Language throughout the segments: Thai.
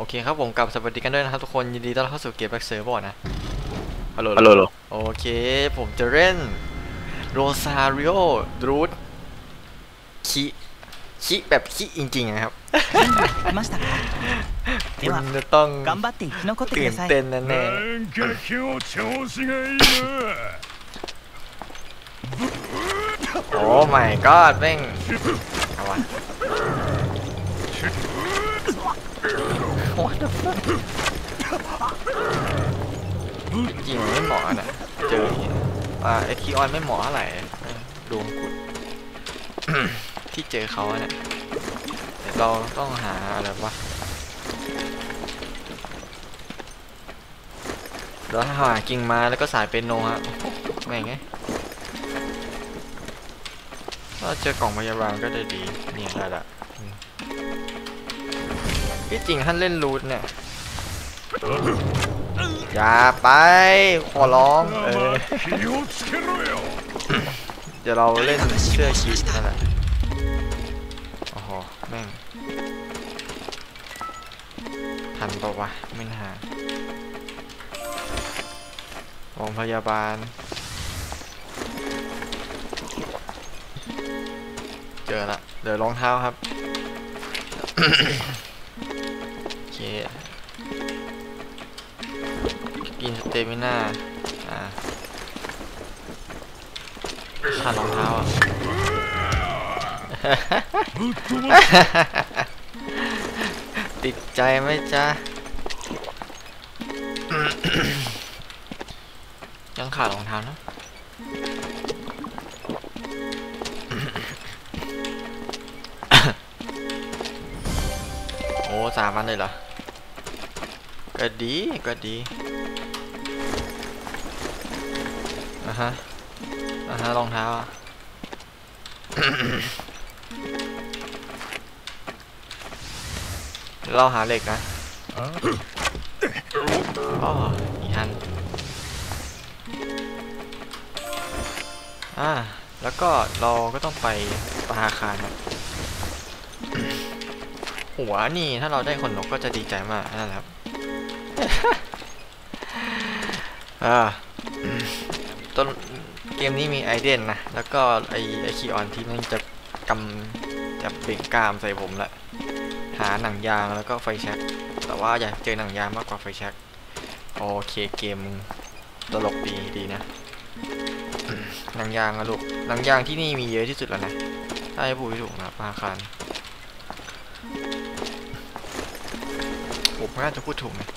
โอเคครับผมกลับสวัสดีกันด้วยนะครับทุกคนยินดีต้อนรับเข้าสู่เกมแบ็กเซิร์ฟบอร์ดนะฮัลโหลฮัลโหลโอเค ผมจะเล่นโรซาริโอดรูทคิคิแบบคิจริงๆนะครับคุณจะต้องตื่นเต้นแน่แน่โอ้ my god แม่งเอาวะ What the fuck จริงๆมันไม่เหมาะนะเจออย่างเงี้ยอ่าเอ็กคิออนไม่เหมาะเท่าไรดวงกุดที่เจอเขาอะเนี่ยเดี๋ยวเราต้องหาอะไรวะเราหากิ่งม้แล้วก็สายเป็นโนฮะแม่งไงถ้าเจอกล่องพยาบาลก็ได้ดีเนี่ยได้ละ พี่จริงท่านเล่นรูทเนี่ย อย่าไป ขอร้อง เออ เดี๋ยวเราเล่นเสื้อชีสนั่นแหละโอ้โห แม่ง ทันปะวะ ไม่หาโรงพยาบาล เจอละ เดี๋ยวรองเท้าครับ กิน stamina อ่าขาดรองเท้าอะติดใจไหมจ๊ะ ยังขาดรองเท้านะโอ้สามวันเลยเหรอ ก็ดีก็ดีอะฮะอะฮะรองเท้าอะเราหาเหล็กนะอ๋ออีกอันอ่าแล้วก็เราก็ต้องไปปราคารนะหัวนี่ถ้าเราได้ขนนกก็จะดีใจมากนั่นแหละครับ ต้นเกมนี้มีไอเดนนะ แล้วก็ไอไอคีออนที่มันจะกำจะเบ่งกามใส่ผมละหาหนังยางแล้วก็ไฟแช็กแต่ว่าอยากเจอหนังยางมากกว่าไฟแช็กโอเคเกมตลกดีดีนะหนังยางอะลูกหนังยางที่นี่มีเยอะที่สุดแล้วนะถ้าให้พูดถูกนะปาคารผมน่าจะพูดถูกนะ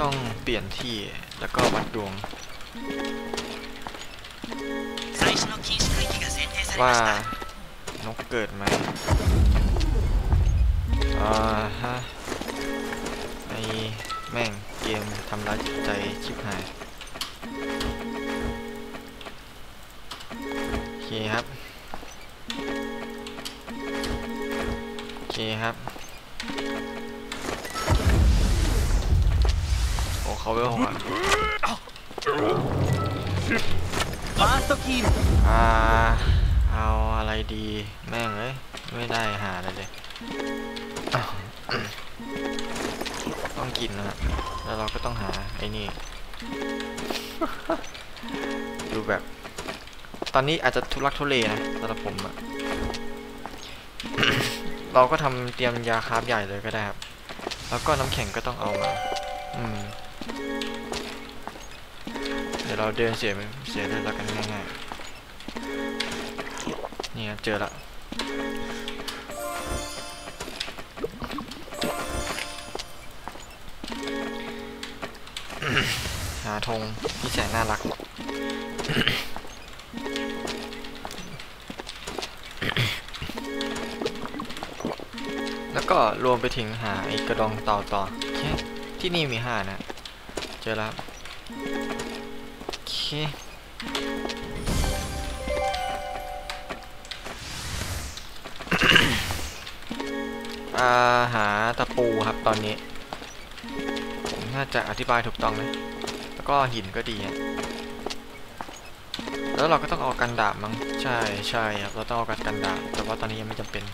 ต้องเปลี่ยนที่แล้วก็วัดดวง ว่านกเกิดไหมอ่าฮะไอแม่งเกมทำร้ายใจชิบหายโอเคครับโอเคครับ เขาเวลหกอนฟาสกีมอ่าเอาอะไรดีแม่งเอ้ยไม่ได้หาอะไรเลยต้องกินนะแล้วเราก็ต้องหาไอ้นี่ดูแบบ ตอนนี้อาจจะทุลักทุเลนะสำหรับผมอะเราก็ทำเตรียมยาคาบใหญ่เลยก็ได้ครับ แล้วก็น้ำแข็งก็ต้องเอามา อืม ดี๋ยวเราเดินเสียไปเสียเลยแล้วกันง่ายๆนี่เจอละหาธงที่แสนน่ารักแล้วก็รวมไปถึงหาไอ้กระดองเต่าต่อแค่ที่นี่มีห้านะ เจอแล้ว อเคอาหาตะปูครับตอนนี้ ผมน่าจะอธิบายถูกต้องนะแล้วก็หินก็ดีอะแล้วเราก็ต้องเอากันดาบมั้งใช่ใช่ครับเราต้องเอากันกันดาบแต่ว่าตอนนี้ยังไม่จำเป็น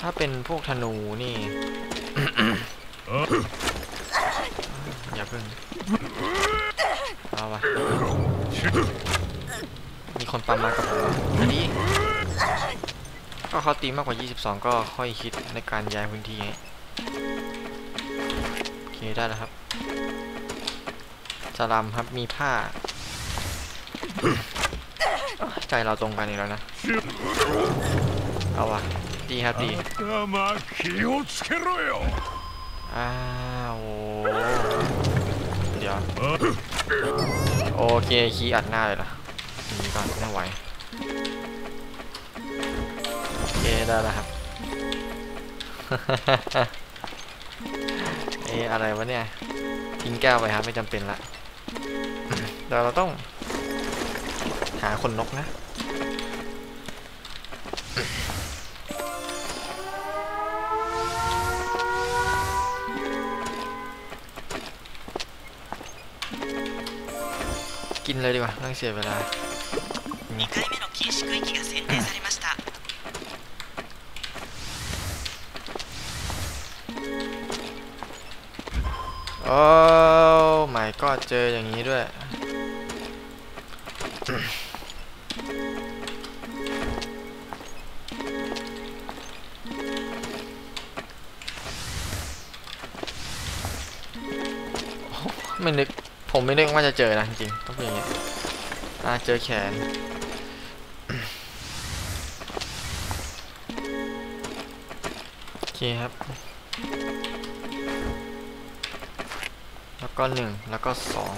ถ้าเป็นพวกธนูนี่อย่าเพิ่ง มาว่ะมีคนปั๊มมากกับผมอันนี้ก็เขาตีมากกว่า 22 ก็ค่อยคิดในการย้ายพื้นที่โอเคได้แล้วครับจะรำครับมีผ้า ใจเราตรงกันอีกแล้วนะ เอาวะดีครับดีอ้าว ยวโอเคคีอัดหน้าเลยนะหนีก่อนไม่ไหวโอเคได้แล้วครับเอะอะไรวะเนี่ย ทิ้งแก้วไปครับไม่จำเป็นละเดี๋ยวเราต้อง หาขนนกนะ กินเลยดีกว่าไม่ต้องเสียเวลา 2回目の禁止区域が選定されました โอ้ไม่ก็เจออย่างนี้ด้วย ไม่นึก ผมไม่นึกว่าจะเจอนะจริงต้องเป็นอย่างนี้อ่าเจอแขนโอเคครับ แล้วก็หนึ่งแล้วก็สอง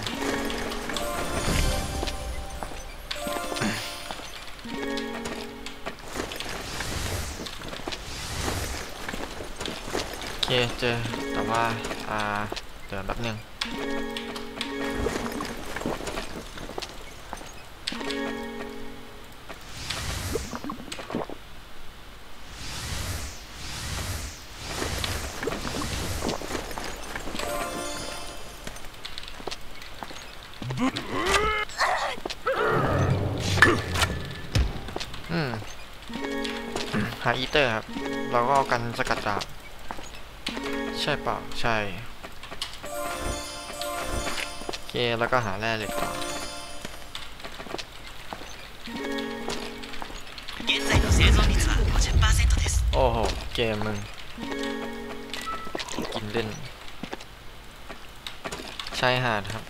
โอเคเจอแต่ว่า อ่า เดี๋ยวแป๊บหนึ่ง เตอร์ครับ เราก็เอากันสกัดดาบ ใช่เปล่า ใช่ โอเค แล้วก็หาแร่เหล็กต่อ 現在の生存率は50%です โอ้โห เกมมึง กินเล่นชายหาดครับ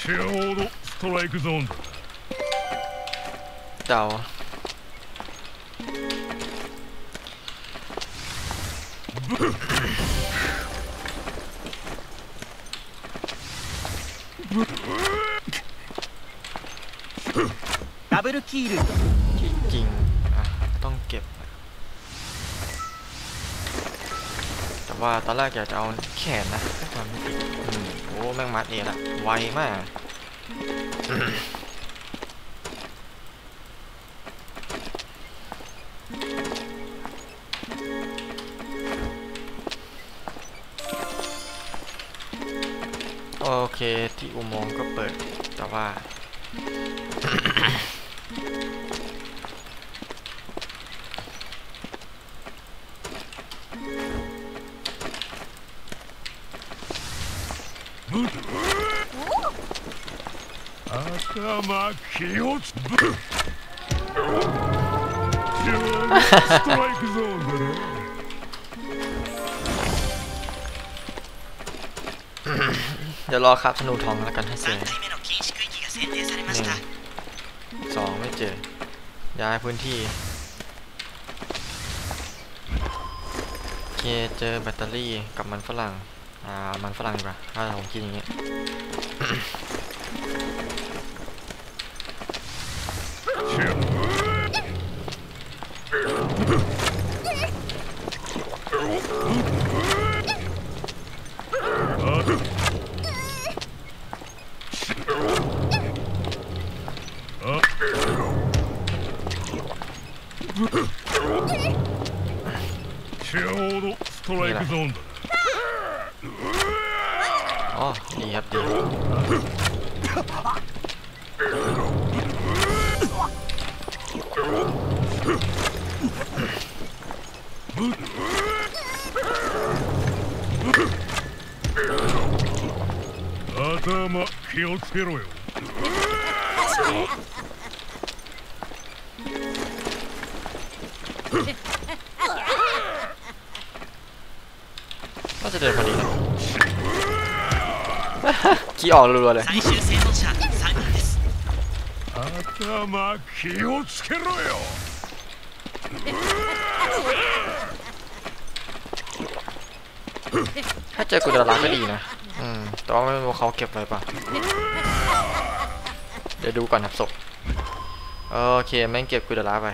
ちょうどストライクゾーンだ า ดับเบิลคีลจริงต้องเก็บ แต่ว่าตอนแรกอยากจะเอาแขนนะทำไม่ติดโอ้ แม่งมัดเอละไวมาก เค ที่อุโมงค์ก็เปิด แต่ว่า 頭気をつぶちょうどストライク ดี๋ยวรอครับธนูทองแล้วกันให้เสร็จหนึ่งสองไม่เจอย้ายพื้นที่เคเจอแบตเตอรี่กับมันฝรั่งอ่ามันฝรั่งปะถ้าผมคิดอย่างเงี้ย 頭気をつけろよ。マジでファニーだ。気わね。最終。 頭気をつけろよ ถ้าเจอกุดาราก็ดีนะ อืม แต่ว่าไม่รู้ว่าเขาเก็บไว้ป่ะ เดี๋ยวดูก่อนครับศพโอเค แม่งเก็บกุดาราไป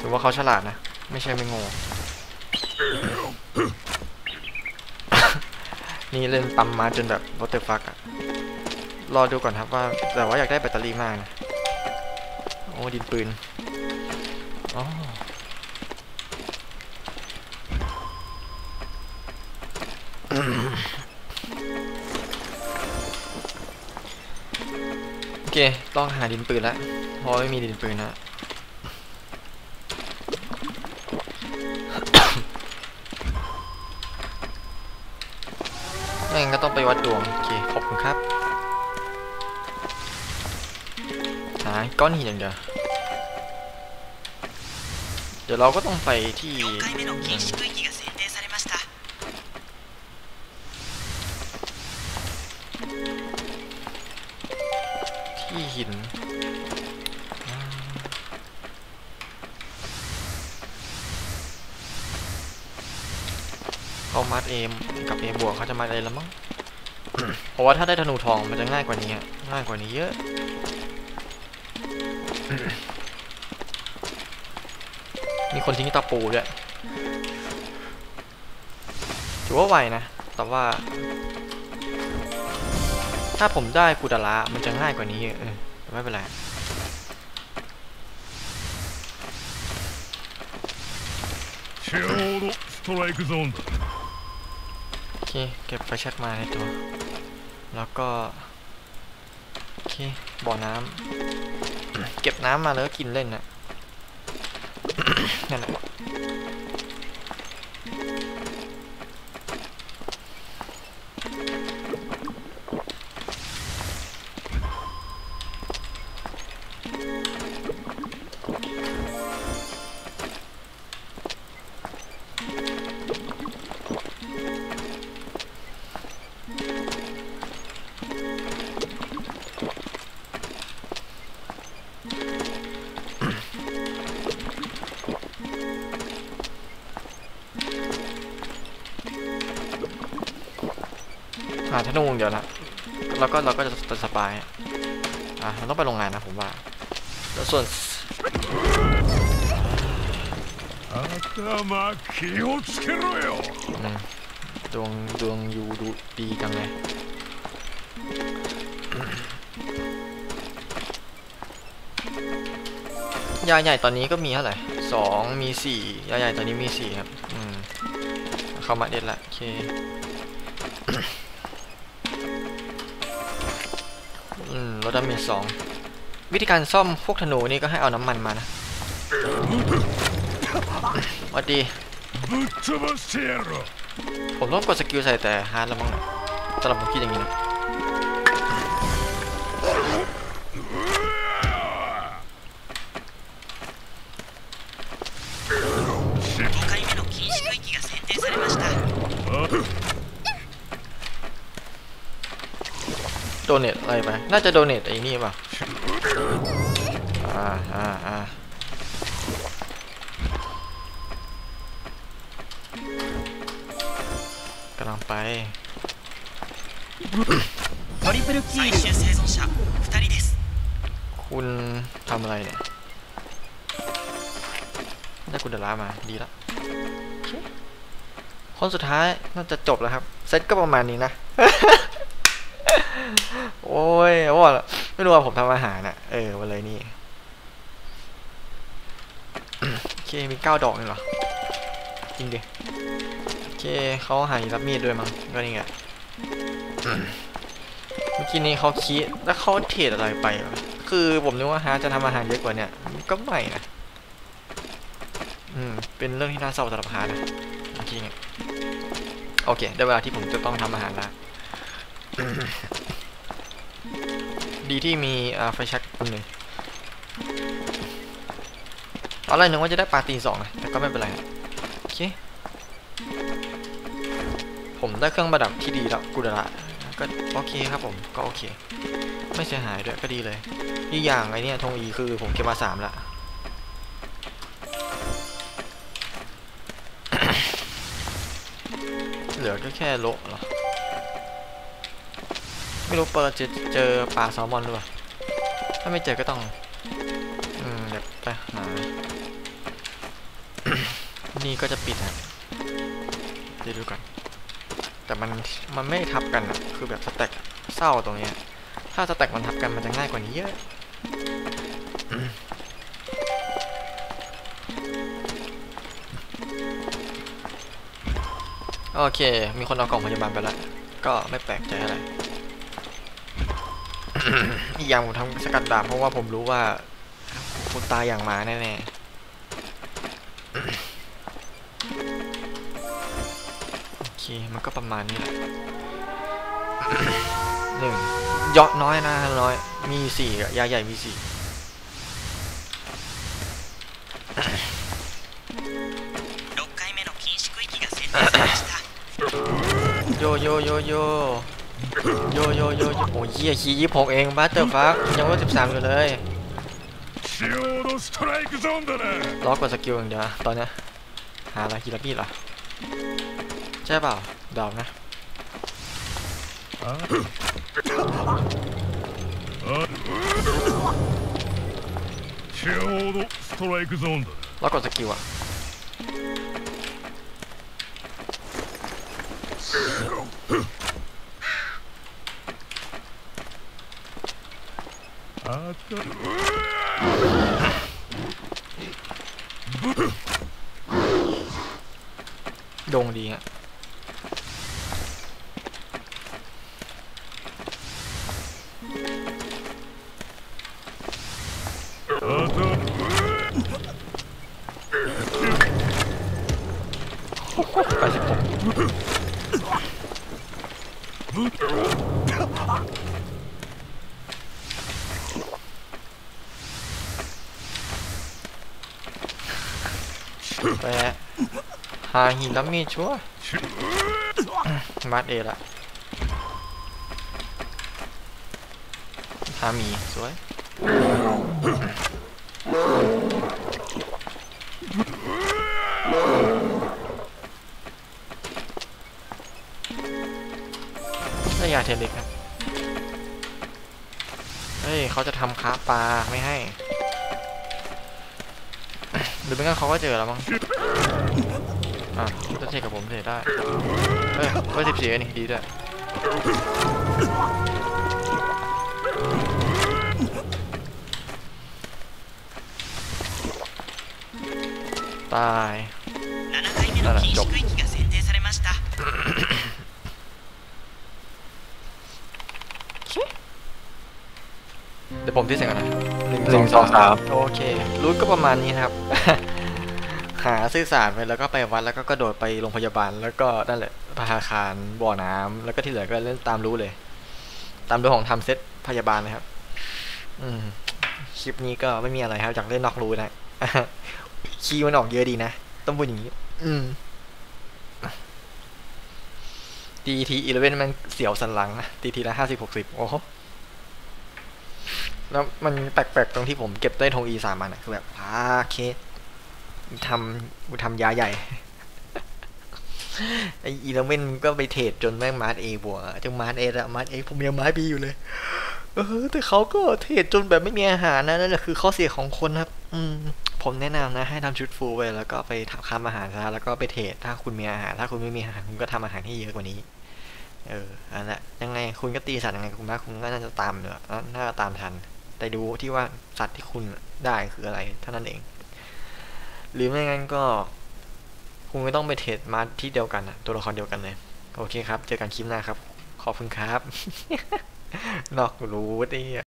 ถือว่าเขาฉลาดนะ ไม่ใช่ไม่โง่ นี่เล่นปั๊มมาจนแบบ what the fuck อะรอดูก่อนครับว่าแต่ว่าอยากได้แบตเตอรี่มากนะโอ้ดินปืนอ๋อโอเค ต้องหาดินปืนแล้วเพราะไม่มีดินปืนนะ ไม่งั้นก็ต้องไปวัดดวงโอเคขอบคุณครับหาก้อนหินอย่างเดียวเดี๋ยวเราก็ต้องไปที่ เขามัดเอมกับเอมบวกเขาจะมัดอะไรแล้วมั้ง เพราะว่าถ้าได้ธนูทองมันจะง่ายกว่านี้อะง่ายกว่านี้เยอะ มีคนทิ้งตะปูด้วยถือว่าไวนะ แต่ว่า ถ้าผมได้กูดาระมันจะง่ายกว่านี้เยอะเออแต่ไม่เป็นไร ちょうどストライクゾーンだ โอ เก็บไฟแช็กมาในตัว แล้วก็ โอเค บ่อน้ำ เก็บน้ำมาแล้วก็กินเล่นนะนั่นแหละาธนูเดี๋ยวละแล้วก็เราก็จะจะสปายอะมันต้องไปโรงงานนะผมว่าแล้วส่วนดวงดวงอยู่ดูดีกันเลยยาใหญ่ตอนนี้ก็มีเท่าไหร่สองมีสี่ยาใหญ่ตอนนี้มีสี่ครับ อืม เข้ามาเด็ดละโอเค อืมลด damage สองวิธีการซ่อมพวกธนูนี่ก็ให้เอาน้ำมันมานะสวัสดี ผมต้องกด skill ใส่แต่ hard แล้วมั้งนสำหรับผมคิดอย่างนี้นะ โดเนตอะไรไปน่าจะโดเนตไอ้นี่ป่ะอ่าอ่าอ่าลังไปคุณทำอะไรเนี่ยได้คุณเดล้ามาดีละคนสุดท้ายน่าจะจบแล้วครับ เซตก็ประมาณนี้นะ โอ้ยว่าไม่รู้ว่าผมทำอาหารอะ เออวันเลยนี่ โอเค มีเก้าดอกเลยเหรอ จริงดิ โอเคเขาหายรับมีดด้วยมั้ง ก็นี่ไงอืมเมื่อกี้นี้เขาคิดแล้วเขาเทรดอะไรไป คือผมนึกว่าฮาจะทำอาหารเยอะกว่าเนี่ย ก็ไม่นะ อืม เป็นเรื่องที่น่าเศร้าสำหรับฮานะจริงโอเค ได้เวลาที่ผมจะต้องทำอาหารแล้ว ดีที่มีไฟแชักคนหนึ่งตอนแรกนึกว่าจะได้ปลาตีสองนะแต่ก็ไม่เป็นไรโอเคผมได้เครื่องประดับที่ดีแล้วกุดระก็โอเคครับผมก็โอเค ไม่เสียหายด้วยก็ดีเลยอีกอย่างไอเนี่ยธงอีคือผมเก็บมาสามละเหลือก็แค่โละหรอ ไม่รู้เปิดจะเจอปลาแซลมอนหรือเปล่า ถ้าไม่เจอก็ต้อง อืมเดี๋ยวไปหา นี่ก็จะปิดฮะเดี๋ยวดูก่อนแต่มัน มันไม่ทับกันอะคือแบบสแต็กเศร้าตรงนี้ ถ้าสแต็กมันทับกันมันจะง่ายกว่านี้เยอะโอเค มีคนเอากล่องพยาบาลไปแล้ว ก็ไม่แปลกใจอะไร อีกอย่างผมทำสกัดดาบเพราะว่าผมรู้ว่าคุณตายอย่างมาแน่ๆ โอเค มันก็ประมาณนี้แหละหนึ่งยอดน้อยนะน้อย มีสี่ยาใหญ่มีสี่โยโยโยโย โยโยโยโอ้ยเฮียคียี่หกเองมาสเตอร์ฟักยังว่าสิบสามอยู่เลยล็อกกว่าสกิลอย่างเดียวตอนนี้หาอะไรกีรมีดเหรอใช่เปล่าเดานะล็อกกว่าสกิลอะ ดงดีฮะไปสิผมาหินแล้วมีชัวมาดเอละหามีสวยได้ยาเทเล็กครับ เฮ้ยเขาจะทำค้าปลาไม่ให้ หรือไม่งั้นเขาก็เจอแล้วมั้ง อะจะเทคกับผมเทได้เฮ้ยเบอสิบสี่นี่ดีด้วยตายนั่นแะจบเดี๋ยวผมที่เสียงกันนะหนึ่งสองสามโอเครูทก็ประมาณนี้นะครับ หาสื่อสารไปแล้วก็ไปวัดแล้วก็กระโดดไปโรงพยาบาล แล้วก็นั่นแหละพาคารบ่อน้ำแล้วก็ที่เหลือก็เล่นตามรู้เลย ตามรู้ของทำเซตพยาบาลนะครับ อืมคลิปนี้ก็ไม่มีอะไรครับจากเล่นนอกรู้นะคีย์มันออกเยอะดีนะต้องพูดอย่างนี้ อืม DT 11มันเสียวสันหลังนะ DT ละห้าสิบหกสิบโอ้แล้วมันแปลกๆตรงที่ผมเก็บได้ธง E สามอันอะคือแบบอ่าโอเค ทำกูทำยาใหญ่ไออีเลเมนก็ไปเทรดจนแม่งมาร์ทเอบวกจนมาร์ทเออะมาร์ทเอผมยังมาร์ทบีอยู่เลย เออ แต่เขาก็เทรดจนแบบไม่มีอาหารนะนั่นแหละคือข้อเสียของคนครับ อืม ผมแนะนำนะ ให้ทำชุดฟูลไปแล้วก็ไปทำค้ำอาหารซะแล้วก็ไปเทรดถ้าคุณมีอาหาร ถ้าคุณไม่มีอาหารคุณก็ทำอาหารให้เยอะกว่านี้ เอออันแหละยังไงคุณก็ตีสัตว์ยังไงคุณว่าคุณก็น่าจะตามเนอะน่าจะตามทัน แต่ดูที่ว่าสัตว์ที่คุณได้คืออะไรเท่านั้นเอง หรือไม่งั้นก็คุณไม่ต้องไปเทรดมาที่เดียวกันอะตัวละครเดียวกันเลย โอเคครับ เจอกันคลิปหน้าครับ ขอบคุณครับ นอกรู้ดิ